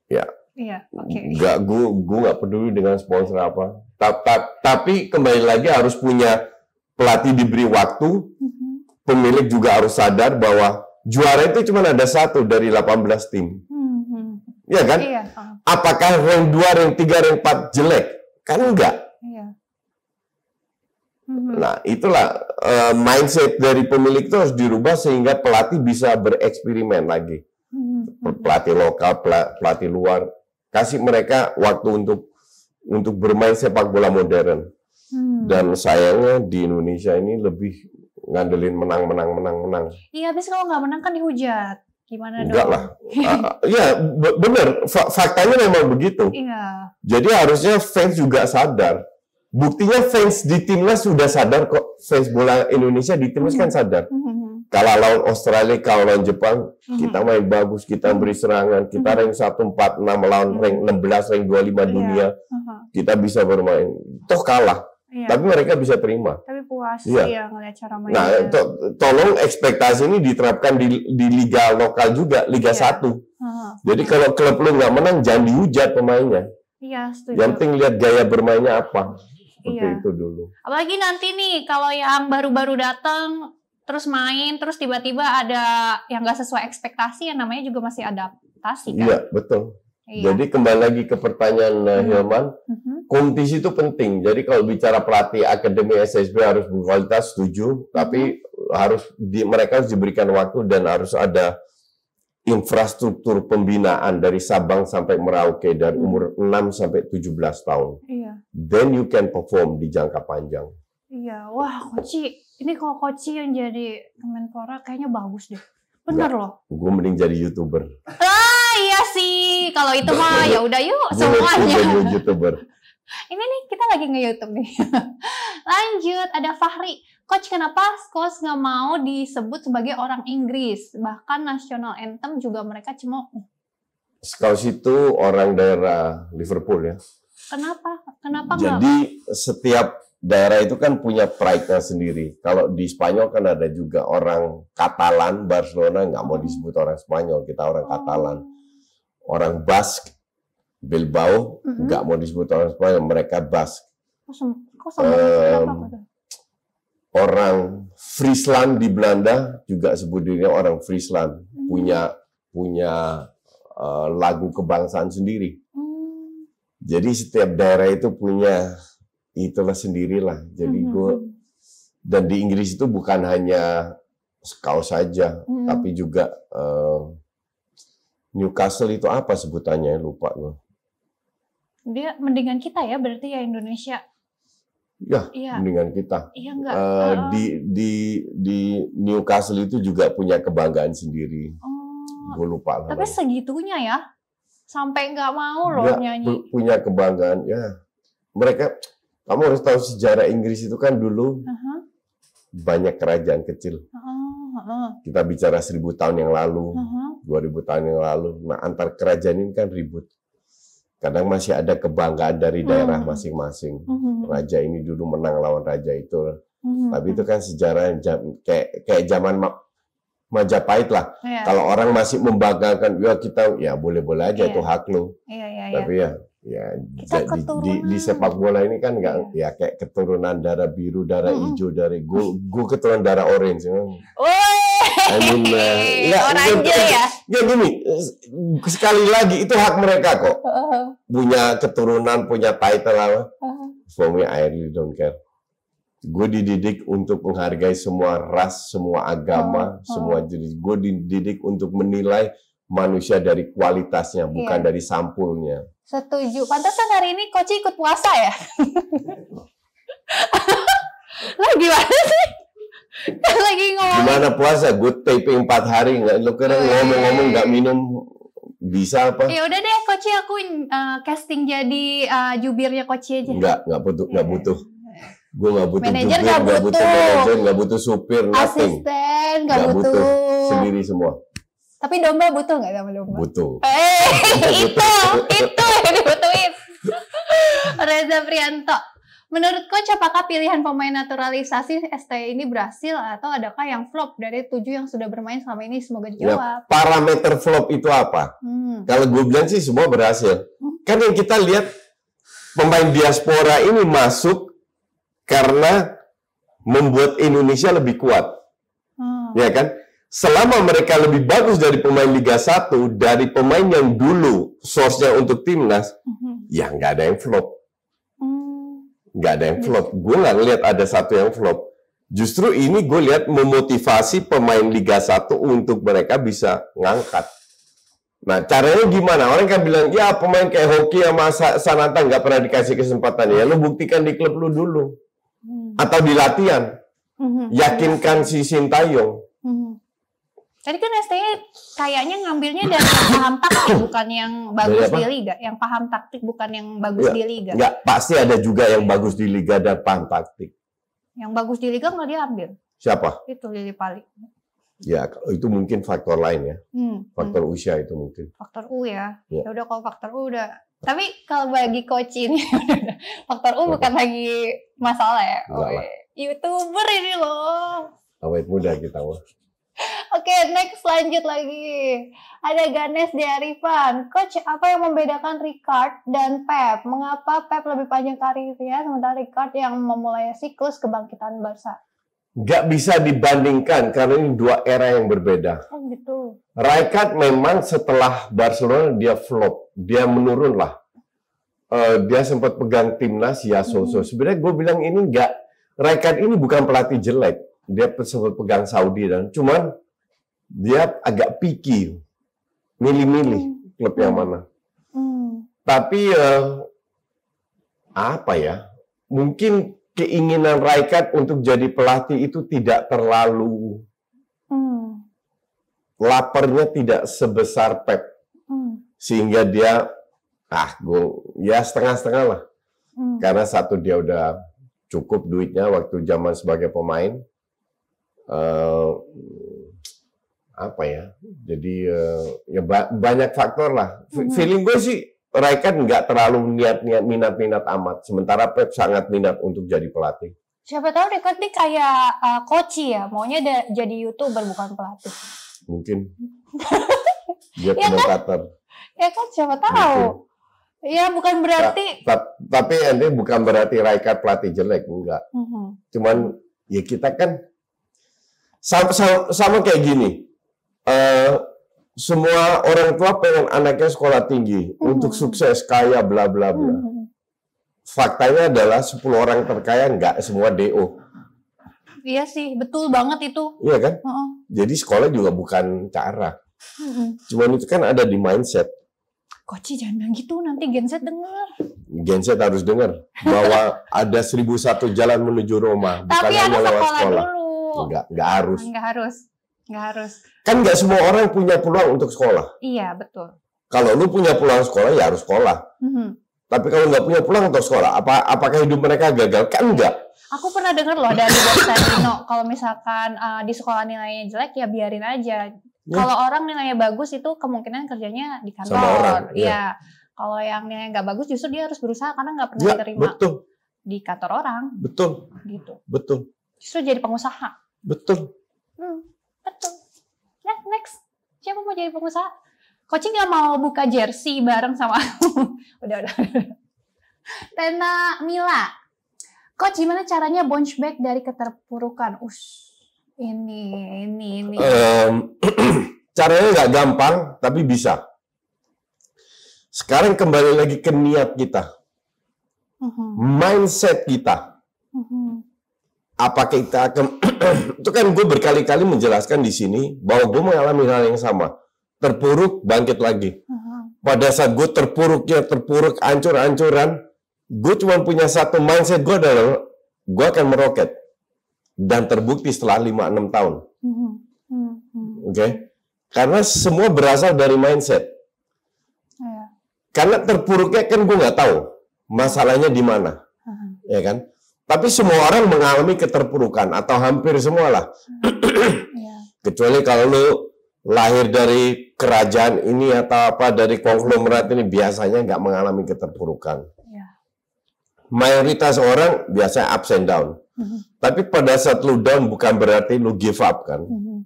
Ya. Iya, oke. Okay. Gak, gue gue nggak peduli dengan sponsor apa. Ta -ta Tapi kembali lagi harus punya pelatih diberi waktu. Mm -hmm. Pemilik juga harus sadar bahwa juara itu cuma ada satu dari 18 tim. Mm -hmm. Ya kan? Iya. Apakah rank 2, rank 3, rank 4 jelek? Kan enggak. Iya. Mm -hmm. Nah, itulah uh, mindset dari pemilik itu harus dirubah sehingga pelatih bisa bereksperimen lagi. Pelatih lokal, pelatih luar kasih mereka waktu untuk untuk bermain sepak bola modern. Hmm. Dan sayangnya di Indonesia ini lebih ngandelin menang menang menang menang. Iya, habis kalau nggak menang kan dihujat. Gimana dong? Enggak lah. uh, ya, bener. Faktanya memang begitu. Iya. Jadi harusnya fans juga sadar. Buktinya fans di timnas sudah sadar kok. Fans bola Indonesia di timnas hmm. kan sadar. Hmm kalah lawan Australia, kalah lawan Jepang, mm-hmm. kita main bagus, kita beri serangan, kita mm-hmm. rank 146 melawan mm-hmm. rank 16, rank 25 yeah. dunia, uh-huh. kita bisa bermain. Toh kalah, yeah. tapi mereka bisa terima. Tapi puas yeah. ya ngeliat cara main. Nah, to- tolong ekspektasi ini diterapkan di, di liga lokal juga, Liga yeah. 1. Uh-huh. Jadi kalau klub lu nggak menang, jangan dihujat pemainnya. Iya, setuju. Yang penting lihat gaya bermainnya apa. Seperti iya. itu dulu. Apalagi nanti nih kalau yang baru-baru datang terus main terus tiba-tiba ada yang nggak sesuai ekspektasi yang namanya juga masih adaptasi kan? Iya betul. Iya. Jadi kembali lagi ke pertanyaan uh, Hilman, uh-huh. kompetisi itu penting. Jadi kalau bicara pelatih akademi SSB harus berkualitas, setuju. Uh-huh. Tapi harus di, mereka harus diberikan waktu dan harus ada infrastruktur pembinaan dari Sabang sampai Merauke dari umur 6 sampai 17 tahun. Iya. Then you can perform di jangka panjang. Iya, wah Koci, ini kalau Koci yang jadi Kemenpora kayaknya bagus deh. Bener Nggak, loh. Gue mending jadi youtuber. Ah iya sih, kalau itu mah ya udah yuk semuanya. Jadi youtuber. (laughs) Ini nih kita lagi nge-youtube nih. (laughs) Lanjut, ada Fahri. Coach, kenapa Skos nggak mau disebut sebagai orang Inggris? Bahkan national anthem juga mereka cuma. Skos itu orang daerah Liverpool ya. Kenapa? Kenapa Jadi setiap daerah itu kan punya pride-nya sendiri. Kalau di Spanyol kan ada juga orang Katalan, Barcelona nggak mau disebut orang Spanyol, kita orang Katalan. Orang Bask, Bilbao nggak mau disebut orang Spanyol, mereka Bask. um, orang Friesland di Belanda juga sebut dirinya orang Friesland, mm. punya punya uh, lagu kebangsaan sendiri. Mm. Jadi setiap daerah itu punya itulah sendirilah. Jadi mm-hmm. gue Dan di Inggris itu bukan hanya kaos saja, hmm. tapi juga uh, Newcastle itu apa sebutannya lupa gue. Dia mendingan kita ya berarti ya Indonesia. Ya, iya. mendingan kita. Iya enggak. Uh, uh, di di di Newcastle itu juga punya kebanggaan sendiri. Oh, gue lupa. Tapi namanya. segitunya ya, sampai nggak mau loh ya, nyanyi. Punya kebanggaan ya. Mereka, kamu harus tahu sejarah Inggris itu kan dulu uh -huh. banyak kerajaan kecil. Uh -huh kita bicara seribu tahun yang lalu, dua ribu tahun yang lalu. Nah, antar kerajaan ini kan ribut. Kadang masih ada kebanggaan dari daerah masing-masing. Raja ini dulu menang lawan raja itu. Tapi itu kan sejarah kayak kayak zaman Majapahit lah. Yeah. Kalau orang masih membanggakan, ya kita ya boleh-boleh aja yeah. itu hak lo. Yeah, yeah, Tapi ya ya di, di, di sepak bola ini kan nggak yeah. ya kayak keturunan darah biru, darah mm -hmm. hijau, dari gue keturunan darah orange. Oh, I mean, uh, ya, Orang ya, ya. Ya gini, sekali lagi itu hak mereka kok. Uh-huh. Punya keturunan, punya title apa. Uh-huh. For me, I really don't care. Gue dididik untuk menghargai semua ras, semua agama, uh-huh. semua jenis. Gue dididik untuk menilai manusia dari kualitasnya, bukan yeah. dari sampulnya. Setuju. Pantesan hari ini Coach ikut puasa ya? (laughs) Lah gimana sih? (laughs) lagi ngomong. Gimana puasa? Good taping 4 hari nggak? Lu kira ngomong-ngomong nggak minum bisa apa? Ya udah deh, coach aku uh, casting jadi uh, jubirnya coach aja. Enggak, enggak butuh, enggak butuh. Gue nggak butuh manajer nggak butuh. butuh manajer, nggak butuh supir, nothing. Asisten, nggak butuh. butuh. Sendiri semua. Tapi domba butuh nggak sama domba? Butuh. Eh, (laughs) itu, itu yang dibutuhin. (laughs) Reza Prianto. Menurut coach, apakah pilihan pemain naturalisasi STI ini berhasil atau adakah yang flop dari tujuh yang sudah bermain selama ini? Semoga ya, dijawab. Ya, parameter flop itu apa? Hmm. Kalau gue bilang sih semua berhasil. Hmm. Kan yang kita lihat pemain diaspora ini masuk karena membuat Indonesia lebih kuat. Hmm. Ya kan? Selama mereka lebih bagus dari pemain Liga 1, dari pemain yang dulu source-nya untuk timnas, hmm. ya nggak ada yang flop nggak ada yang flop. Gue nggak ngeliat ada satu yang flop. Justru ini gue lihat memotivasi pemain Liga 1 untuk mereka bisa ngangkat. Nah, caranya gimana? Orang kan bilang, ya pemain kayak hoki sama Sananta nggak pernah dikasih kesempatan. Ya, lu buktikan di klub lu dulu. Hmm. Atau di latihan. Hmm. Yakinkan si Sintayong. Hmm. Tadi kan STY kayaknya ngambilnya dari yang paham taktik bukan yang bagus di liga, yang paham taktik bukan yang bagus ya, di liga. Enggak, pasti ada juga yang bagus di liga dan paham taktik. Yang bagus di liga nggak diambil. Siapa? Itu Lili Pali. Ya, itu mungkin faktor lain ya. Hmm, faktor hmm. usia itu mungkin. Faktor U ya. Ya, ya udah kalau faktor U udah. Tapi kalau bagi coach ini (laughs) faktor U bukan lagi masalah ya. Oh, YouTuber ini loh. Awet muda kita wah. Oke, okay, next lanjut lagi. Ada Ganes di Arifan. Coach, apa yang membedakan Ricard dan Pep? Mengapa Pep lebih panjang karirnya sementara Ricard yang memulai siklus kebangkitan Barca? Gak bisa dibandingkan karena ini dua era yang berbeda. Oh gitu. Rijkaard memang setelah Barcelona dia flop, dia menurun lah. Uh, dia sempat pegang timnas ya so-so. Hmm. Sebenarnya gue bilang ini enggak. Rijkaard ini bukan pelatih jelek dia sempat pegang Saudi dan cuman dia agak picky milih-milih hmm. klub yang hmm. mana. Hmm. Tapi uh, apa ya? Mungkin keinginan Raikat untuk jadi pelatih itu tidak terlalu hmm. laparnya tidak sebesar Pep. Hmm. Sehingga dia ah gue ya setengah-setengah lah. Hmm. Karena satu dia udah cukup duitnya waktu zaman sebagai pemain uh, apa ya? Jadi uh, ya ba banyak faktor lah. Hmm. Feeling gue sih Raikan nggak terlalu niat-niat minat-minat amat. Sementara Pep sangat minat untuk jadi pelatih. Siapa tahu Ricard nih kayak uh, coach ya, maunya jadi youtuber bukan pelatih. Mungkin. (laughs) Dia ya kan? Ya kan siapa tahu. Mungkin. Ya bukan berarti. Ta ta tapi ini bukan berarti Raikard pelatih jelek, enggak. Mhm. -huh. Cuman ya kita kan sama, sama, sama kayak gini. Uh, semua orang tua pengen anaknya sekolah tinggi mm-hmm. untuk sukses kaya bla bla bla. Mm-hmm. Faktanya adalah 10 orang terkaya nggak semua DO. Iya sih, betul banget itu. Iya kan? Uh -uh. Jadi sekolah juga bukan cara. -uh. Cuman itu kan ada di mindset. Koci jangan bilang gitu, nanti Gen Z denger. Gen Z harus dengar bahwa ada seribu satu jalan menuju Roma, Tapi bukan hanya lewat sekolah. Dulu. Enggak, enggak harus. Enggak harus. Enggak harus. Kan enggak semua orang punya peluang untuk sekolah. Iya, betul. Kalau lu punya peluang sekolah, ya harus sekolah. Uh -huh. Tapi kalau nggak punya peluang untuk sekolah, apa apakah hidup mereka gagal? Kan enggak. Aku pernah dengar loh dari Bos Dino, kalau misalkan uh, di sekolah nilainya jelek ya biarin aja. Ya. Kalau orang nilainya bagus itu kemungkinan kerjanya di kantor. Sama orang, ya. ya. Kalau yang nilainya nggak bagus justru dia harus berusaha karena nggak pernah ya, diterima betul. di kantor orang. Betul. Gitu. Betul. Justru jadi pengusaha. Betul. Hmm, betul. Nah, next. Siapa mau jadi pengusaha? Coach nggak mau buka jersey bareng sama aku. (laughs) udah, udah, Tena Mila. Coach gimana caranya bounce back dari keterpurukan? Us, ini, ini, ini. Um, (clears throat) caranya nggak gampang, tapi bisa. Sekarang kembali lagi ke niat kita. Uh-huh. Mindset kita. Uh-huh. Apa kita akan... (clears throat) itu kan gue berkali-kali menjelaskan di sini bahwa gue mengalami hal yang sama terpuruk, bangkit lagi. Pada saat gue terpuruknya, terpuruk, ancur-ancuran, gue cuma punya satu mindset gue adalah gue akan meroket. Dan terbukti setelah 5-6 tahun. Oke? Okay? Karena semua berasal dari mindset. Iya. Karena terpuruknya kan gue nggak tahu masalahnya di mana, ya kan? Tapi semua orang mengalami keterpurukan atau hampir semua lah. Iya. Kecuali kalau lu lahir dari kerajaan ini atau apa dari konglomerat ini biasanya nggak mengalami keterpurukan. Ya. Mayoritas orang biasanya ups and down. Mm-hmm. Tapi pada saat lu down bukan berarti lu give up kan. Mm-hmm.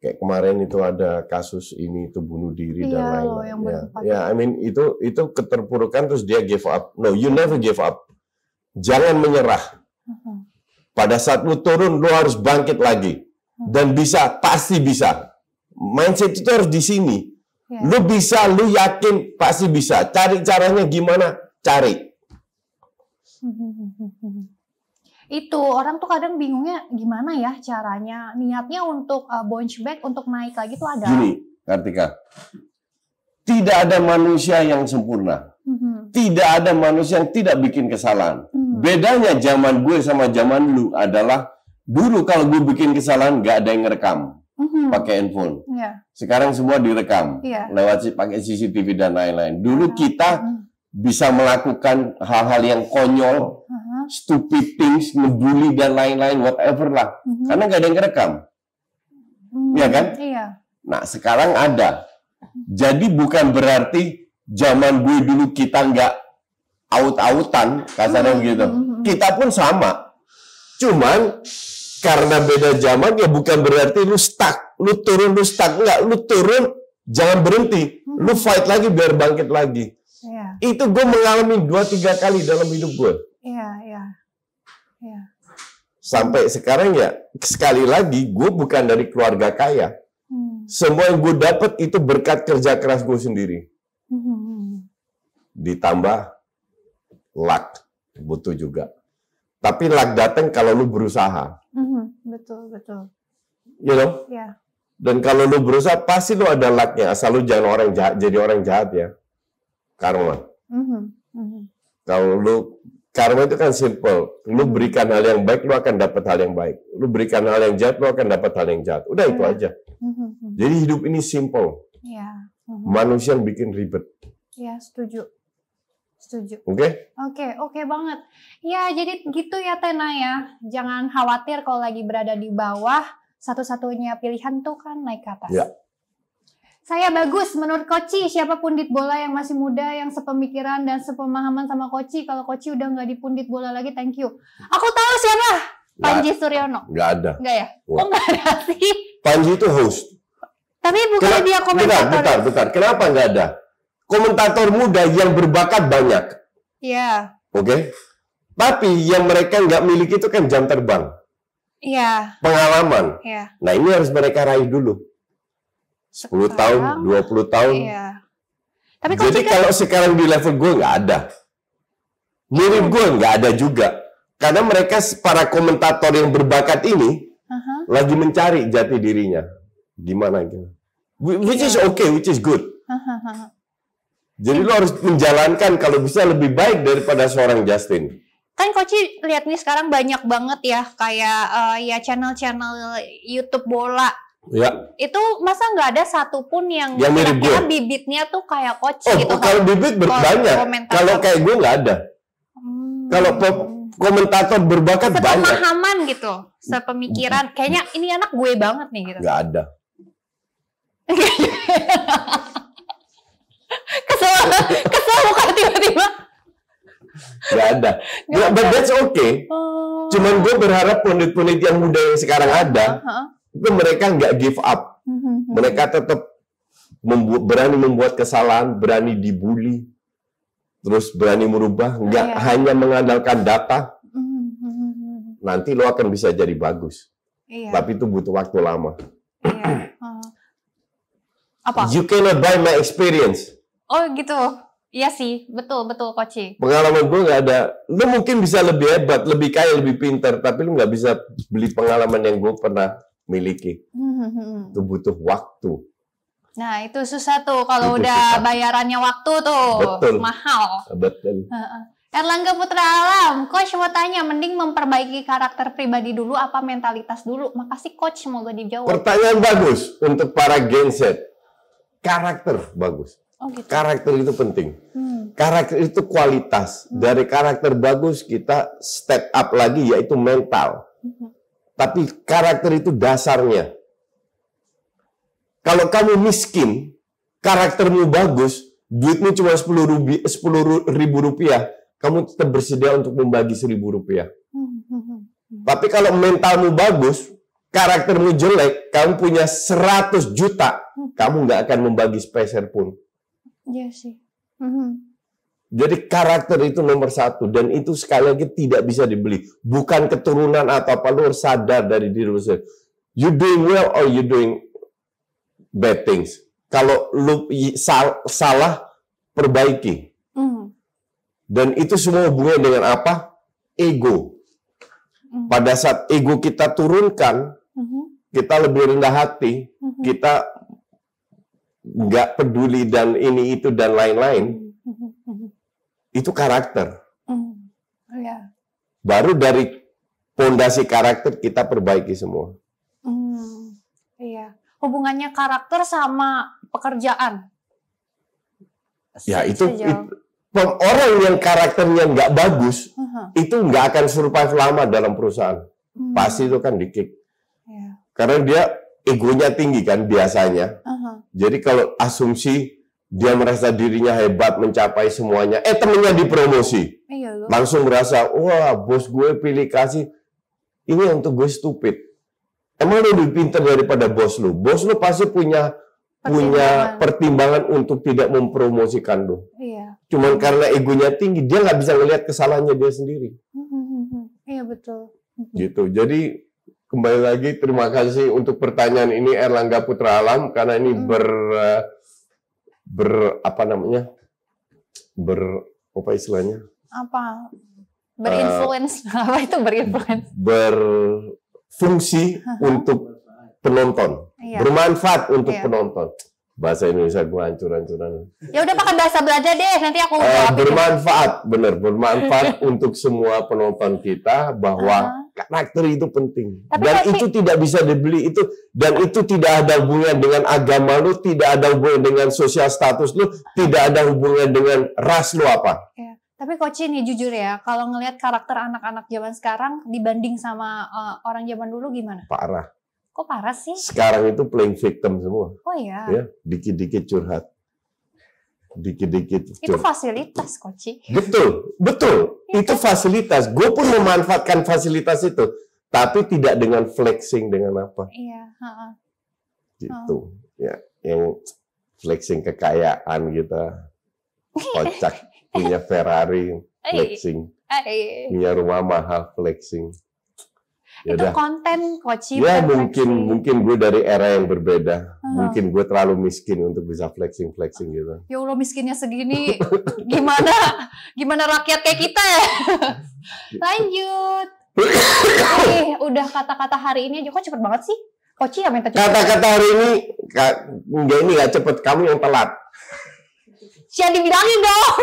Kayak kemarin itu ada kasus ini itu bunuh diri iya, dan lain-lain. Ya, ya, I mean itu itu keterpurukan terus dia give up. No, you never give up. Jangan menyerah. Pada saat lu turun, lu harus bangkit lagi. Dan bisa, pasti bisa mindset itu harus di sini. Ya. Lu bisa, lu yakin pasti bisa. Cari caranya gimana? Cari. Itu orang tuh kadang bingungnya gimana ya caranya. Niatnya untuk uh, bounce back, untuk naik lagi tuh ada. Gini, Kartika. Tidak ada manusia yang sempurna. Mm-hmm. Tidak ada manusia yang tidak bikin kesalahan. Mm-hmm. Bedanya zaman gue sama zaman lu adalah dulu kalau gue bikin kesalahan gak ada yang ngerekam mm-hmm. pakai handphone. Yeah. Sekarang semua direkam yeah. lewat pakai CCTV dan lain-lain. Dulu yeah. kita mm-hmm. bisa melakukan hal-hal yang konyol, uh-huh. stupid things, ngebully dan lain-lain, whatever lah. Mm-hmm. Karena nggak ada yang rekam. Mm-hmm. Ya kan? Iya. Nah, sekarang ada. Jadi bukan berarti zaman gue dulu kita nggak aut-autan, kasarnya mm-hmm. begitu. Mm-hmm. Kita pun sama. Cuman karena beda zaman ya bukan berarti lu stuck, lu turun lu stuck enggak, lu turun jangan berhenti, hmm. lu fight lagi biar bangkit lagi. Yeah. Itu gue mengalami dua tiga kali dalam hidup gue. Iya yeah, iya. Yeah. Yeah. Sampai sekarang ya sekali lagi gue bukan dari keluarga kaya. Hmm. Semua yang gue dapat itu berkat kerja keras gue sendiri. Ditambah luck butuh juga. Tapi luck datang kalau lu berusaha. Mm-hmm, betul, betul. You know? Yeah. Dan kalau lu berusaha, pasti lu ada lucknya. Asal lu jangan orang jahat, jadi orang jahat ya. Karma. Mm-hmm. Mm-hmm. Kalau lu, karma itu kan simple. Lu mm-hmm. berikan hal yang baik, lu akan dapat hal yang baik. Lu berikan hal yang jahat, lu akan dapat hal yang jahat. Udah yeah. itu aja. Mm-hmm. Jadi hidup ini simple. Yeah. Mm-hmm. Manusia yang bikin ribet. Ya, setuju. Setuju. Oke? Okay? Oke, okay, oke okay banget. Ya, jadi gitu ya Tena ya. Jangan khawatir kalau lagi berada di bawah, satu-satunya pilihan tuh kan naik ke atas. Ya. Saya bagus menurut Koci, siapa pundit bola yang masih muda, yang sepemikiran dan sepemahaman sama Koci. Kalau Koci udah nggak di pundit bola lagi, thank you. Aku tahu siapa? Panji Suryono. Nggak ada. Nggak ya? Nggak. Oh nggak ada sih. Panji itu host. Tapi bukan dia komentator. Bentar, bentar, bentar. Kenapa nggak ada? Komentator muda yang berbakat banyak. Iya. Oke. Okay? Tapi yang mereka nggak miliki itu kan jam terbang. Iya. Pengalaman. Iya. Nah ini harus mereka raih dulu. 10 sekarang, tahun, 20 tahun. Iya. Tapi Jadi kan... kalau sekarang di level gue nggak ada. Mirip gue nggak ada juga. Karena mereka para komentator yang berbakat ini uh-huh. lagi mencari jati dirinya. Gimana gitu. Which is iya. okay, which is good. Uh-huh. Jadi lo harus menjalankan kalau bisa lebih baik daripada seorang Justin kan Koci lihat nih sekarang banyak banget ya kayak uh, ya channel-channel YouTube bola. Ya. Itu masa nggak ada satupun yang, yang mirip gue. bibitnya tuh kayak Koci oh, gitu. kalau bibit banyak. Kalau kayak gue nggak ada. Hmm. Kalau komentator berbakat banyak. Sepemahaman gitu, sepemikiran. Kayaknya ini anak gue banget nih gitu. Nggak ada. (laughs) kesel, kesel bukan tiba-tiba. Gak ada. Gak but that's okay. Oh. Cuman gue berharap pundit-pundit yang muda yang sekarang ada, huh? itu mereka nggak give up. Hmm. mereka tetap membuat, berani membuat kesalahan, berani dibully, terus berani merubah, nggak yeah. hanya mengandalkan data. Hmm. Nanti lo akan bisa jadi bagus. Yeah. Tapi itu butuh waktu lama. Yeah. (clears throat) Uh. Apa? You cannot buy my experience. Oh gitu. Iya sih, betul betul Koci. Pengalaman gue nggak ada. Lu mungkin bisa lebih hebat, lebih kaya, lebih pintar, tapi lu nggak bisa beli pengalaman yang gue pernah miliki. Hmm. Itu butuh waktu. Nah itu susah tuh kalau udah susah. bayarannya waktu tuh betul. mahal. Betul. Erlangga Putra Alam, Coach mau tanya, mending memperbaiki karakter pribadi dulu apa mentalitas dulu? Makasih Coach, semoga dijawab. Pertanyaan bagus untuk para genset. Karakter bagus Oh, gitu. Karakter itu penting. Hmm. Karakter itu kualitas. Hmm. Dari karakter bagus kita step up lagi yaitu mental. Hmm. Tapi karakter itu dasarnya. Kalau kamu miskin, karaktermu bagus, duitmu cuma 10 ribu, 10 ribu rupiah, kamu tetap bersedia untuk membagi 1000 rupiah. Hmm. Hmm. hmm. Tapi kalau mentalmu bagus, karaktermu jelek, kamu punya 100 juta, hmm. kamu nggak akan membagi speser pun. Iya sih. Mm-hmm. Jadi karakter itu nomor satu dan itu sekali lagi tidak bisa dibeli. Bukan keturunan atau apa lu harus sadar dari diri lu sendiri. You doing well or you doing bad things. Kalau lu sal salah perbaiki. Mm. Dan itu semua hubungannya dengan apa? Ego. Mm. Pada saat ego kita turunkan, mm-hmm. kita lebih rendah hati, mm-hmm. kita nggak peduli dan ini itu dan lain-lain, itu karakter. Mm. Yeah. Baru dari pondasi karakter kita perbaiki semua. Mm. Iya, hubungannya karakter sama pekerjaan. Ya itu, itu orang yang karakternya nggak bagus uh -huh. itu nggak akan survive lama dalam perusahaan. Hmm. Pasti itu kan dikik. Yeah. Karena dia egonya tinggi kan biasanya. Uh -huh. Jadi kalau asumsi dia merasa dirinya hebat mencapai semuanya, eh temennya dipromosi, iya, langsung merasa wah bos gue pilih kasih ini untuk gue stupid. Emang lu lebih pintar daripada bos lu? Bos lu pasti punya pertimbangan. punya pertimbangan untuk tidak mempromosikan lu. Iya. Cuman karena egonya tinggi, dia nggak bisa ngelihat kesalahannya dia sendiri. Hmm, hmm, hmm, iya betul. Gitu. Jadi kembali lagi terima kasih untuk pertanyaan ini Erlangga Putra Alam karena ini hmm. ber eh, ber apa namanya? Ber apa istilahnya? Apa? Berinfluence. Uh, (laughs) apa itu berinfluence? berfungsi (laughs) untuk penonton. Iya. bermanfaat untuk iya. penonton bahasa Indonesia gue hancur-hancuran. Ya udah pakai bahasa belajar deh, nanti aku uh, bermanfaat, bener bermanfaat (laughs) untuk semua penonton kita bahwa uh -huh karakter itu penting Tapi dan itu tidak bisa dibeli itu dan itu tidak ada hubungan dengan agama lu tidak ada hubungan dengan sosial status lu tidak ada hubungan dengan ras lu apa ya. Tapi Coach ini jujur ya, kalau ngelihat karakter anak-anak zaman sekarang dibanding sama uh, orang zaman dulu gimana? Parah. Kok parah sih? Sekarang itu playing victim semua. Oh iya. Ya, dikit-dikit curhat dikit-dikit. Itu fasilitas, Koci. Betul, betul. Itu, itu fasilitas. Gue pun memanfaatkan fasilitas itu, tapi tidak dengan flexing dengan apa. Iya. Gitu. Uh. Ya, yang flexing kekayaan kita, (laughs) kocak punya Ferrari, flexing, punya rumah mahal, flexing. Ya itu konten coach ya mungkin flexing. mungkin gue dari era yang berbeda uh-huh. mungkin gue terlalu miskin untuk bisa flexing flexing gitu ya allah miskinnya segini gimana gimana rakyat kayak kita ya (laughs) Lanjut. eh, udah kata-kata hari ini aja kok cepet banget sih? Koci yang minta cepet. Kata-kata hari ini, enggak ini nggak cepet, kamu yang telat. Jangan dibilangin dong.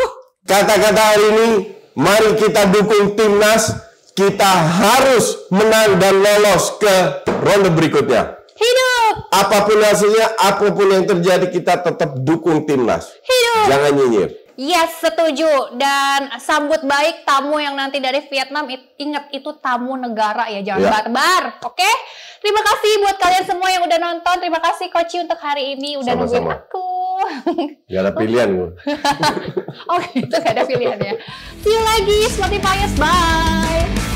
Kata-kata hari ini, mari kita dukung timnas. Kita harus menang dan lolos ke ronde berikutnya. Hidup. Apa pun hasilnya, apa pun yang terjadi, kita tetap dukung timnas. Hidup. Jangan nyinyir. Yes, setuju. Dan sambut baik tamu yang nanti dari Vietnam. Ingat itu tamu negara ya, jangan ya. bar Oke? Terima kasih buat kalian semua yang udah nonton. Terima kasih Koci untuk hari ini udah Sama-sama. nungguin aku. Gak ada pilihan gue. (laughs) oh gitu, gak ada pilihan ya. See you lagi, Spotify. Bye.